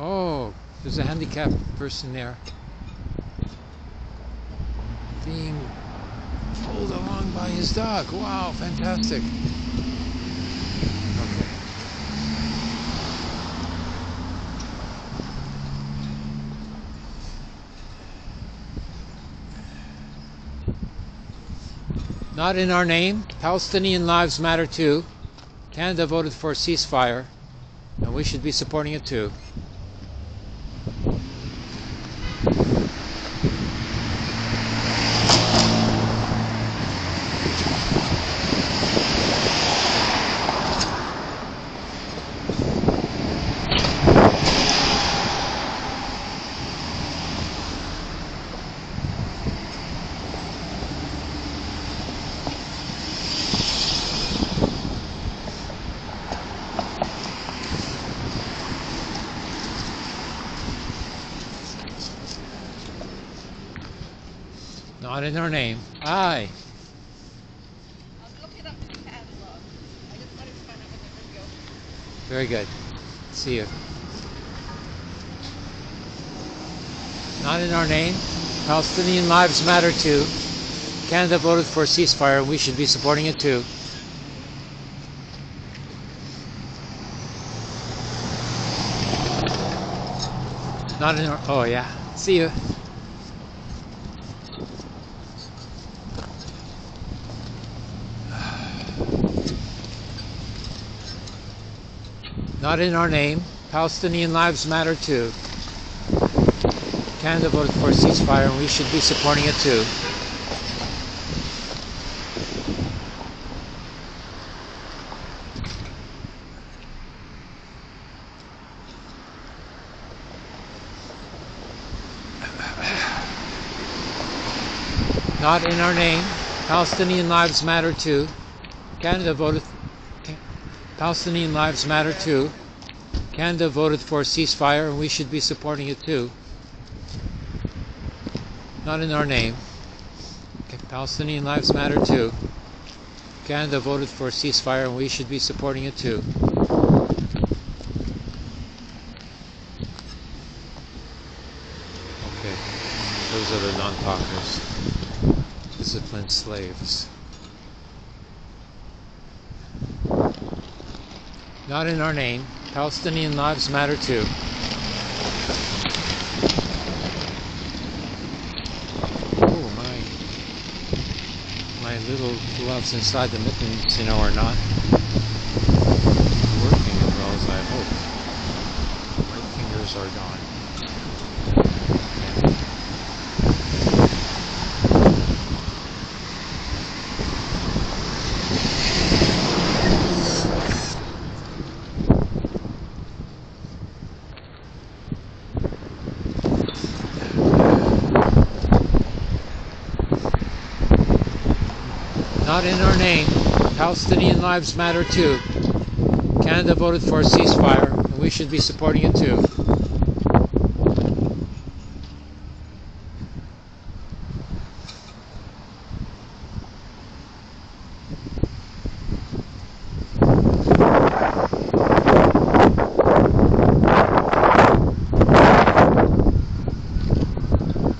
Oh, there's a handicapped person there. Being pulled along by his dog. Wow, fantastic. Not in our name. Palestinian lives matter too. Canada voted for a ceasefire, and we should be supporting it too. Not in our name. Aye. Very good. See you. Not in our name. Palestinian lives matter too. Canada voted for a ceasefire, and we should be supporting it too. Not in our. Oh, yeah. See you. Not in our name. Palestinian lives matter too. Canada voted for a ceasefire, and we should be supporting it too. Not in our name. Palestinian lives matter too. Canada voted. Palestinian lives matter too. Canada voted for a ceasefire, and we should be supporting it too. Not in our name. Palestinian lives matter too. Canada voted for a ceasefire, and we should be supporting it too. Okay, those are the non-talkers. Disciplined slaves. Not in our name. Palestinian lives matter too. Oh my my little gloves inside the mittens, you know, are not working as well as I hope. My fingers are gone. Not in our name. Palestinian lives matter too. Canada voted for a ceasefire, and we should be supporting it too.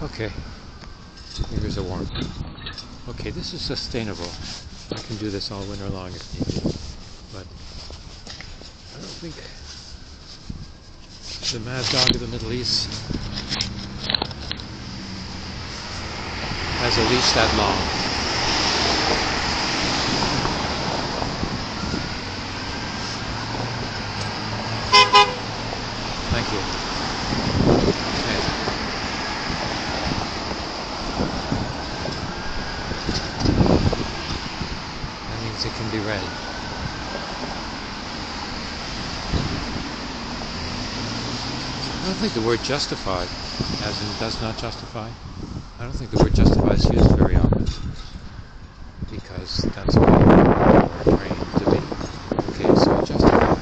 Okay. Fingers are warm. Okay, this is sustainable. I can do this all winter long if need be. But I don't think the mad dog of the Middle East has a leash that long. Thank you. Okay. It can be read. I don't think the word justified, as in does not justify, I don't think the word justify is used very often. Because that's way we're trained to be. Okay, so justify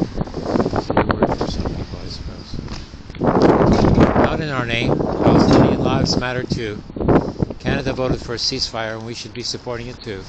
is a new word for some people, I suppose. Not in our name. Palestinian lives matter too. Canada voted for a ceasefire, and we should be supporting it too.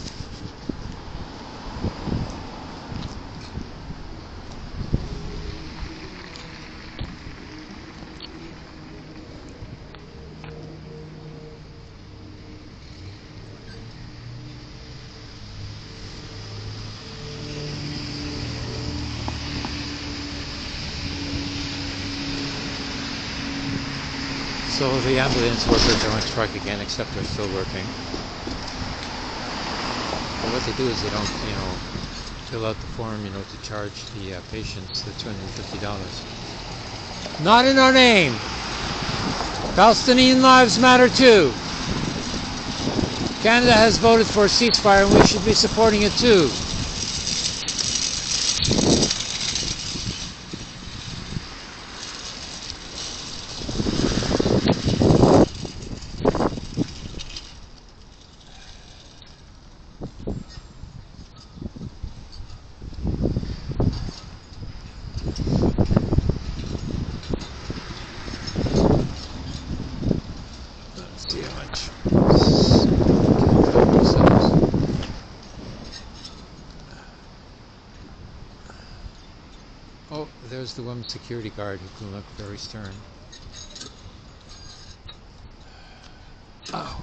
So the ambulance workers are on strike again, except they're still working. But what they do is they don't, you know, fill out the form, you know, to charge the uh, patients the $250. Not in our name! Palestinian lives matter too! Canada has voted for a ceasefire and we should be supporting it too. Let's see how much. There's the woman security guard who can look very stern. Oh,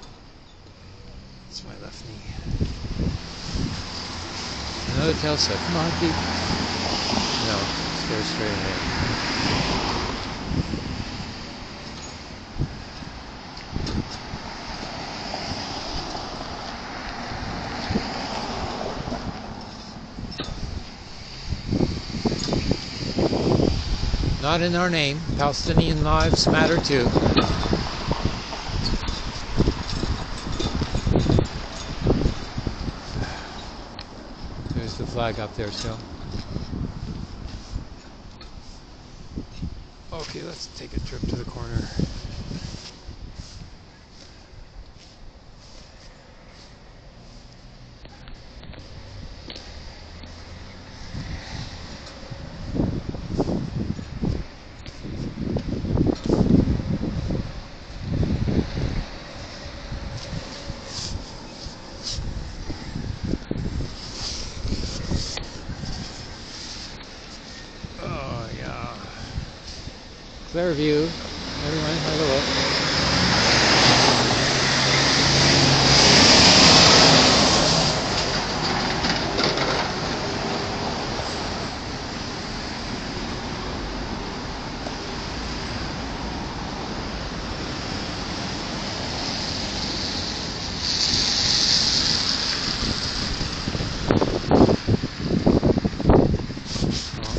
it's my left knee. Another tail set. Come on, keep. No, stare straight ahead. Not in our name. Palestinian lives matter too. There's the flag up there still. Okay, let's take a trip to the corner. Oh, yeah. Clear view. Everyone, have a look. Oh.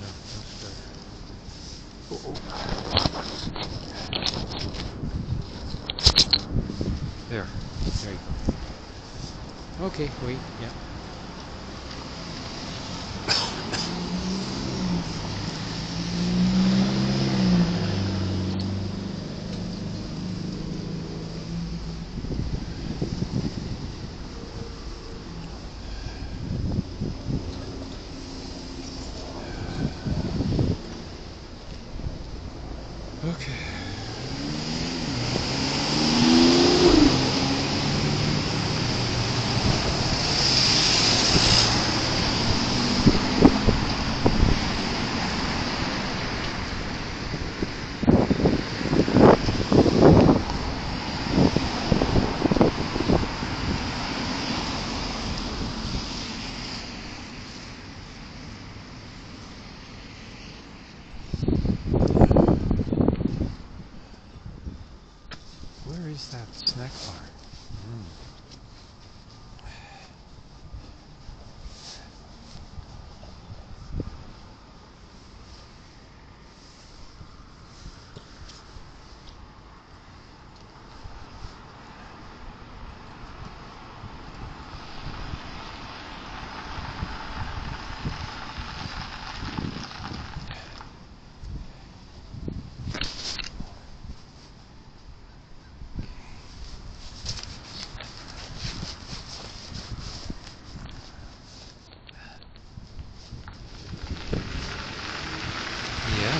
Yeah, that's good. Oh, oh. There. There you go. Okay, wait, yeah. Okay. Where is that snack bar? Mm.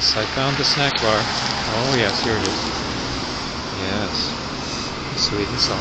Yes, I found the snack bar. Oh yes, here it is. Yes. Sweet and salty.